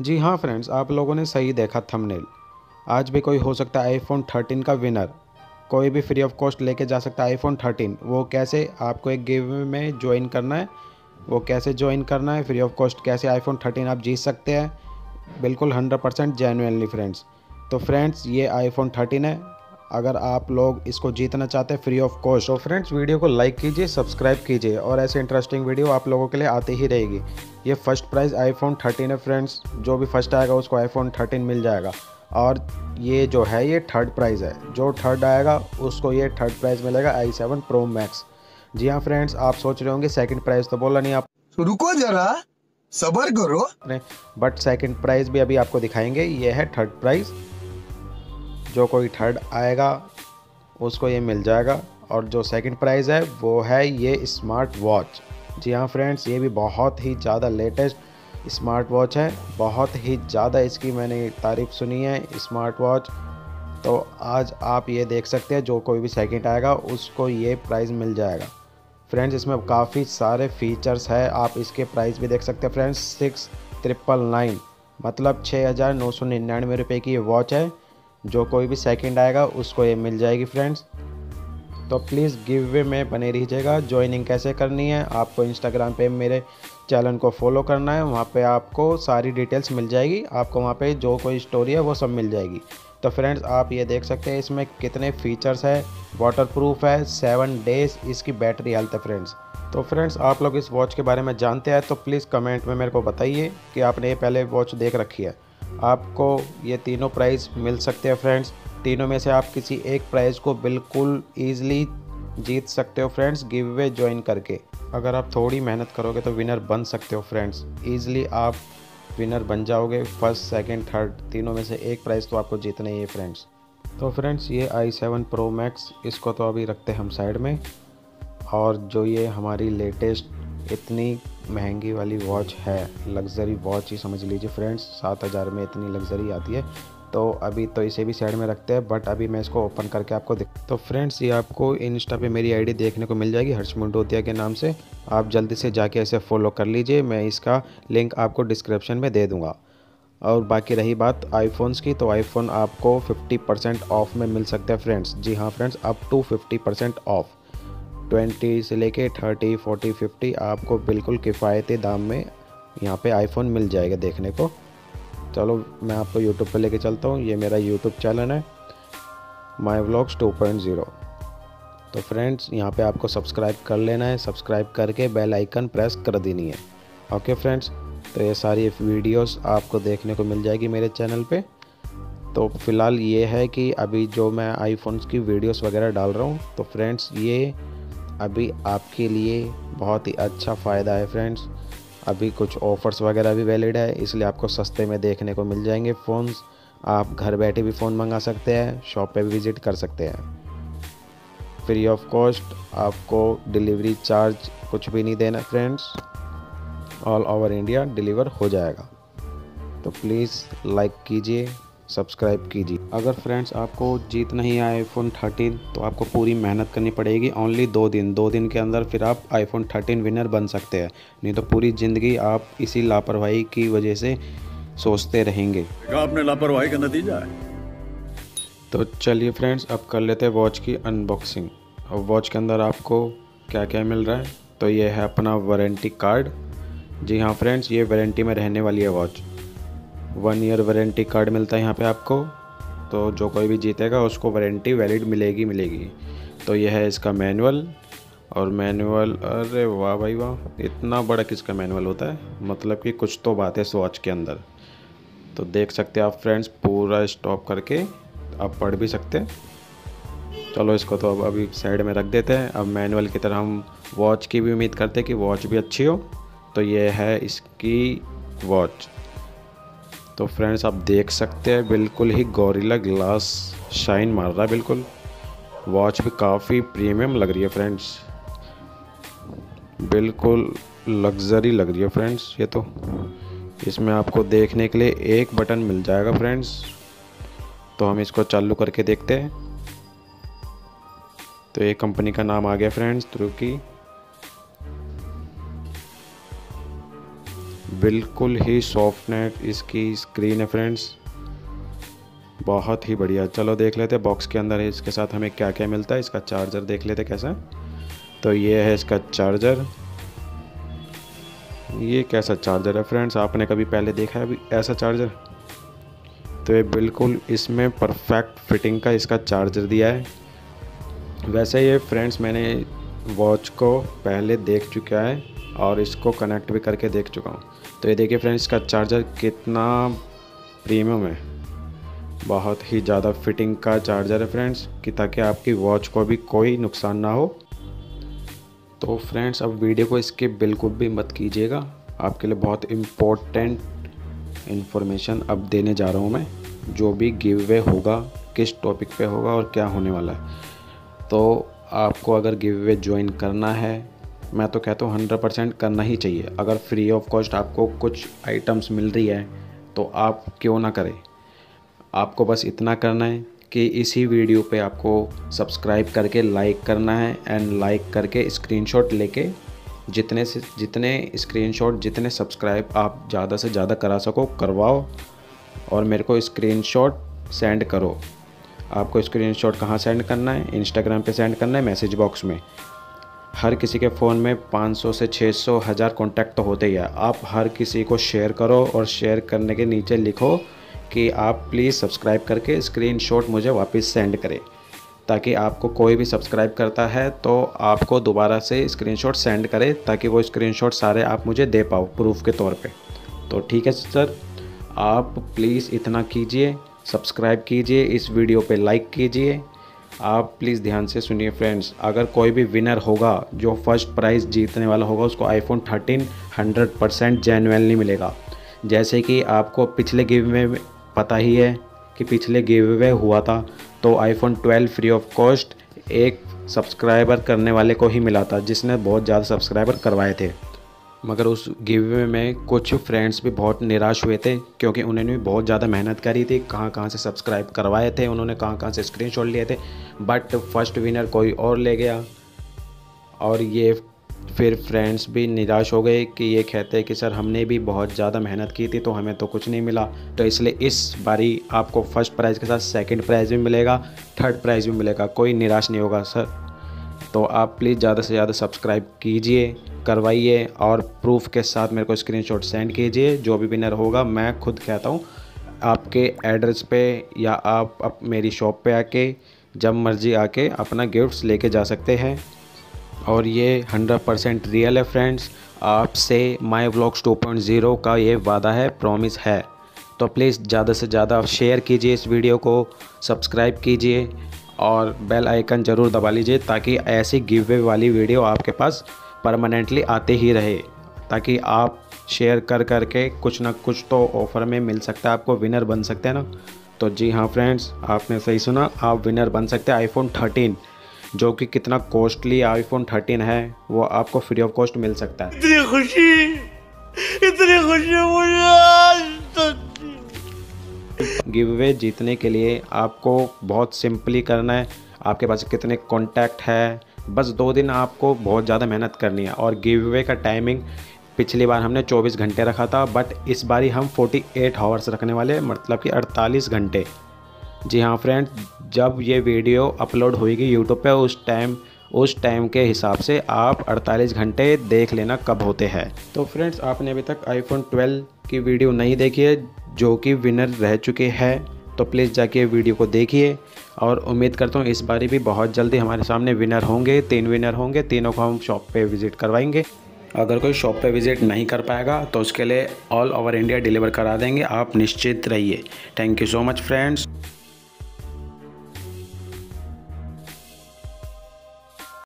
जी हाँ फ्रेंड्स आप लोगों ने सही देखा थंबनेल आज भी कोई हो सकता है आईफोन 13 का विनर कोई भी फ्री ऑफ़ कॉस्ट लेके जा सकता है आईफोन 13 वो कैसे आपको एक गेम में ज्वाइन करना है? वो कैसे ज्वाइन करना है? फ्री ऑफ़ कॉस्ट कैसे आईफोन 13 आप जीत सकते हैं? बिल्कुल 100 परसेंट फ्रेंड्स तो फ्रेंड्स ये आईफोन 13 है। अगर आप लोग इसको जीतना चाहते हैं फ्री ऑफ़ कॉस्ट तो फ्रेंड्स वीडियो को लाइक कीजिए सब्सक्राइब कीजिए और ऐसे इंटरेस्टिंग वीडियो आप लोगों के लिए आती ही रहेगी। ये फ़र्स्ट प्राइज़ आईफोन 13 है फ्रेंड्स जो भी फ़र्स्ट आएगा उसको आईफोन 13 मिल जाएगा। और ये जो है ये थर्ड प्राइज़ है। जो थर्ड आएगा उसको ये थर्ड प्राइज़ मिलेगा आई सेवन प्रो मैक्स जी हाँ फ्रेंड्स आप सोच रहे होंगे सेकंड प्राइज़ तो बोला नहीं आप। तो रुको जरा सबर करो। बट सेकंड प्राइज़ भी अभी आपको दिखाएँगे। ये है थर्ड प्राइज़ जो कोई थर्ड आएगा, उसको ये मिल जाएगा। और जो सेकंड प्राइज़ है, वो है ये स्मार्ट वॉच जी हाँ फ्रेंड्स ये भी बहुत ही ज़्यादा लेटेस्ट स्मार्ट वॉच है। बहुत ही ज़्यादा इसकी मैंने तारीफ़ सुनी है स्मार्ट वॉच तो आज आप ये देख सकते हैं, जो कोई भी सेकंड आएगा, उसको ये प्राइस मिल जाएगा। फ्रेंड्स इसमें काफ़ी सारे फीचर्स है। आप इसके प्राइस भी देख सकते हैं फ्रेंड्स सिक्स ट्रिपल नाइन मतलब छः हज़ार नौ सौ निन्यानवे रुपये की ये वॉच है। जो कोई भी सेकंड आएगा, उसको ये मिल जाएगी फ्रेंड्स तो प्लीज़ गिव वे में बने रहिएगा. ज्वाइनिंग कैसे करनी है? आपको इंस्टाग्राम पे मेरे चैनल को फॉलो करना है. वहाँ पे आपको सारी डिटेल्स मिल जाएगी. आपको वहाँ पे जो कोई स्टोरी है, वो सब मिल जाएगी. तो फ्रेंड्स आप ये देख सकते हैं इसमें कितने फीचर्स है. वाटर प्रूफ है सेवन डेज़ इसकी बैटरी हेल्थ है फ्रेंड्स तो फ्रेंड्स आप लोग इस वॉच के बारे में जानते हैं तो प्लीज़ कमेंट में मेरे को बताइए कि आपने ये पहले वॉच देख रखी है. आपको ये तीनों प्राइस मिल सकते हैं फ्रेंड्स तीनों में से आप किसी एक प्राइज़ को बिल्कुल ईजिली जीत सकते हो फ्रेंड्स गिव वे ज्वाइन करके. अगर आप थोड़ी मेहनत करोगे तो विनर बन सकते हो फ्रेंड्स ईजिली आप विनर बन जाओगे. फ़र्स्ट सेकंड थर्ड तीनों में से एक प्राइज़ तो आपको जीतना ही है फ्रेंड्स तो फ्रेंड्स ये आई सेवन प्रो मैक्स इसको तो अभी रखते हैं हम साइड में. और जो ये हमारी लेटेस्ट इतनी महँगी वाली वॉच है लग्जरी वॉच ही समझ लीजिए फ्रेंड्स सात हज़ार में इतनी लग्जरी आती है। तो अभी तो इसे भी साइड में रखते हैं बट अभी मैं इसको ओपन करके आपको दिख तो फ्रेंड्स ये आपको इंस्टा पे मेरी आईडी देखने को मिल जाएगी, हर्ष मुंडोतिया के नाम से। आप जल्दी से जाके ऐसे फॉलो कर लीजिए, मैं इसका लिंक आपको डिस्क्रिप्शन में दे दूँगा। और बाकी रही बात आईफोन्स की तो आईफोन आपको 50 परसेंट ऑफ़ में मिल सकते हैं फ्रेंड्स जी हाँ friends up to 50 percent off 20 से लेके 30 40 50 आपको बिल्कुल किफ़ायती दाम में यहाँ पे आईफोन मिल जाएगा देखने को। चलो मैं आपको यूट्यूब पे लेके चलता हूँ। ये मेरा यूट्यूब चैनल है। My vlogs two point zero तो फ्रेंड्स यहाँ पे आपको सब्सक्राइब कर लेना है। सब्सक्राइब करके बेल आइकन प्रेस कर देनी है। ओके फ्रेंड्स तो ये सारी वीडियोस आपको देखने को मिल जाएगी मेरे चैनल पे। तो फ़िलहाल ये है कि अभी जो मैं आईफोन्स की वीडियोस वगैरह डाल रहा हूँ तो फ्रेंड्स ये अभी आपके लिए बहुत ही अच्छा फ़ायदा है फ्रेंड्स अभी कुछ ऑफ़र्स वगैरह भी वैलिड है, इसलिए आपको सस्ते में देखने को मिल जाएँगे फ़ोन्स आप घर बैठे भी फ़ोन मंगा सकते हैं शॉप पे भी विज़िट कर सकते हैं. फ्री ऑफ़ कॉस्ट आपको डिलीवरी चार्ज कुछ भी नहीं देना friends all over India deliver हो जाएगा. तो प्लीज़ लाइक कीजिए सब्सक्राइब कीजिए। अगर फ्रेंड्स आपको जीतना ही है आईफोन 13 तो आपको पूरी मेहनत करनी पड़ेगी। ओनली दो दिन। दो दिन के अंदर फिर आप आईफोन 13 विनर बन सकते हैं। नहीं तो पूरी ज़िंदगी आप इसी लापरवाही की वजह से सोचते रहेंगे। आपने लापरवाही का नतीजा है। तो चलिए फ्रेंड्स अब कर लेते हैं वॉच की अनबॉक्सिंग अब वॉच के अंदर आपको क्या क्या मिल रहा है? तो ये है अपना वारंटी कार्ड जी हाँ फ्रेंड्स ये वारंटी में रहने वाली है watch one year warranty card मिलता है यहाँ पे आपको। तो जो कोई भी जीतेगा, उसको वारंटी वैलिड मिलेगी मिलेगी। तो यह है इसका मैनुअल और मैनुअल अरे वाह भाई वाह, इतना बड़ा किसका मैनुअल होता है? मतलब कि कुछ तो बात है इस वॉच के अंदर। तो देख सकते हैं आप फ्रेंड्स पूरा स्टॉप करके आप पढ़ भी सकते हैं। चलो इसको तो अब अभी साइड में रख देते हैं। अब मैनुअल की तरह हम वॉच की भी उम्मीद करते हैं कि वॉच भी अच्छी हो। तो ये है इसकी वॉच तो फ्रेंड्स आप देख सकते हैं, बिल्कुल ही गौरीला ग्लास शाइन मार रहा है, बिल्कुल। वॉच भी काफ़ी प्रीमियम लग रही है फ्रेंड्स बिल्कुल लग्जरी लग रही है फ्रेंड्स ये तो। इसमें आपको देखने के लिए एक बटन मिल जाएगा फ्रेंड्स तो हम इसको चालू करके देखते हैं। तो ये कंपनी का नाम आ गया फ्रेंड्स थ्रू बिल्कुल ही सॉफ्ट सॉफ्टनेट इसकी स्क्रीन है फ्रेंड्स बहुत ही बढ़िया। चलो देख लेते बॉक्स के अंदर है इसके साथ हमें क्या क्या मिलता है। इसका चार्जर देख लेते कैसा तो ये है इसका चार्जर ये कैसा चार्जर है फ्रेंड्स आपने कभी पहले देखा है अभी ऐसा चार्जर तो ये बिल्कुल इसमें परफेक्ट फिटिंग का इसका चार्जर दिया है। वैसे ये फ्रेंड्स मैंने वॉच को पहले देख चुका है और इसको कनेक्ट भी करके देख चुका हूँ। तो ये देखिए फ्रेंड्स इसका चार्जर कितना प्रीमियम है। बहुत ही ज़्यादा फिटिंग का चार्जर है फ्रेंड्स कि ताकि आपकी वॉच को भी कोई नुकसान ना हो। तो फ्रेंड्स अब वीडियो को इसके बिल्कुल भी मत कीजिएगा। आपके लिए बहुत इम्पोर्टेंट इन्फॉर्मेशन अब देने जा रहा हूँ मैं। जो भी गिव वे होगा, किस टॉपिक पे होगा और क्या होने वाला है। तो आपको अगर गिव वे ज्वाइन करना है मैं तो कहता हूँ हंड्रेड परसेंट करना ही चाहिए। अगर फ्री ऑफ़ कॉस्ट आपको कुछ आइटम्स मिल रही है तो आप क्यों ना करें? आपको बस इतना करना है कि इसी वीडियो पे आपको सब्सक्राइब करके लाइक करना है एंड लाइक करके स्क्रीनशॉट लेके जितने से, जितने स्क्रीनशॉट जितने सब्सक्राइब आप ज़्यादा से ज़्यादा करा सको, करवाओ और मेरे को स्क्रीनशॉट सेंड करो। आपको स्क्रीनशॉट कहाँ सेंड करना है? इंस्टाग्राम पे सेंड करना है मैसेज बॉक्स में। हर किसी के फ़ोन में 500 से 600 हज़ार कॉन्टैक्ट तो होते ही है। आप हर किसी को शेयर करो और शेयर करने के नीचे लिखो कि आप प्लीज़ सब्सक्राइब करके स्क्रीनशॉट मुझे वापस सेंड करें। ताकि आपको कोई भी सब्सक्राइब करता है तो आपको दोबारा से स्क्रीनशॉट सेंड करे, ताकि वो स्क्रीनशॉट सारे आप मुझे दे पाओ प्रूफ के तौर पे। तो ठीक है सर आप प्लीज़ इतना कीजिए सब्सक्राइब कीजिए, इस वीडियो पे लाइक कीजिए आप प्लीज़ ध्यान से सुनिए फ्रेंड्स अगर कोई भी विनर होगा, जो फ़र्स्ट प्राइज़ जीतने वाला होगा, उसको आईफोन 13 100 परसेंट जेनुअनली मिलेगा। जैसे कि आपको पिछले गिव में पता ही है कि पिछले गिव वे हुआ था तो आईफोन 12 फ्री ऑफ़ कॉस्ट एक सब्सक्राइबर करने वाले को ही मिला था, जिसने बहुत ज़्यादा सब्सक्राइबर करवाए थे। मगर उस गिव में कुछ फ्रेंड्स भी बहुत निराश हुए थे, क्योंकि उन्होंने भी बहुत ज़्यादा मेहनत करी थी, कहाँ कहाँ से सब्सक्राइब करवाए थे, उन्होंने कहाँ कहाँ से स्क्रीन लिए थे। बट फ़र्स्ट विनर कोई और ले गया। और ये फिर फ्रेंड्स भी निराश हो गए कि ये कहते हैं कि, सर, हमने भी बहुत ज़्यादा मेहनत की थी तो हमें तो कुछ नहीं मिला। तो इसलिए इस बारी आपको फ़र्स्ट प्राइज़ के साथ सेकंड प्राइज़ भी मिलेगा थर्ड प्राइज़ भी मिलेगा। कोई निराश नहीं होगा, सर। तो आप प्लीज़ ज़्यादा से ज़्यादा सब्सक्राइब कीजिए करवाइए और प्रूफ के साथ मेरे को स्क्रीनशॉट सेंड कीजिए जो भी विनर होगा मैं खुद कहता हूँ। आपके एड्रेस पे या आप, आप मेरी शॉप पे आके जब मर्ज़ी आके अपना गिफ्ट्स लेके जा सकते हैं। और ये 100 परसेंट रियल है फ्रेंड्स आपसे माई ब्लॉग्स 2.0 का ये वादा है प्रॉमिस है। तो प्लीज़ ज़्यादा से ज़्यादा शेयर कीजिए इस वीडियो को सब्सक्राइब कीजिए। और बेल आइकन ज़रूर दबा लीजिए ताकि ऐसी गिव वे वाली वीडियो आपके पास परमानेंटली आते ही रहे, ताकि आप शेयर कर कर के कुछ ना कुछ तो ऑफ़र में मिल सकता है, आपको विनर बन सकते हैं ना। तो जी हाँ फ्रेंड्स आपने सही सुना, आप विनर बन सकते हैं आईफोन 13 जो कि कितना कॉस्टली आईफोन 13 है, वो आपको फ्री ऑफ़ कॉस्ट मिल सकता है। इतनी खुशी इतनी खुशी मुझे। गिव वे जीतने के लिए आपको बहुत सिंपली करना है। आपके पास कितने कॉन्टैक्ट है? बस दो दिन आपको बहुत ज़्यादा मेहनत करनी है। और गिव वे का टाइमिंग पिछली बार हमने 24 घंटे रखा था बट इस बारी हम 48 आवर्स रखने वाले मतलब कि 48 घंटे। जी हाँ फ्रेंड जब ये वीडियो अपलोड होएगी यूट्यूब पे, उस टाइम उस टाइम के हिसाब से आप 48 घंटे देख लेना कब होते हैं। तो फ्रेंड्स आपने अभी तक आईफोन 12 की वीडियो नहीं देखी है जो कि विनर रह चुके हैं तो प्लीज़ जाके वीडियो को देखिए। और उम्मीद करता हूँ इस बारी भी बहुत जल्दी हमारे सामने विनर होंगे, तीन विनर होंगे, तीनों को हम शॉप पे विज़िट करवाएँगे। अगर कोई शॉप पे विज़िट नहीं कर पाएगा तो उसके लिए ऑल ओवर इंडिया डिलीवर करा देंगे। आप निश्चित रहिए। Thank you so much friends